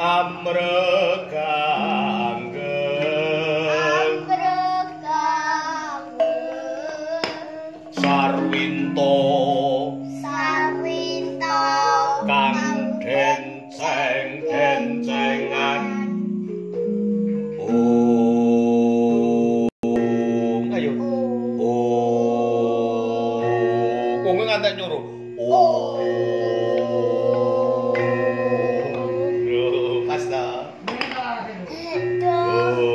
amreganggeng amregangen sarwinto sarwinto kang denceng ceng oh cengan ayo oh kok ngantek nyuruh oh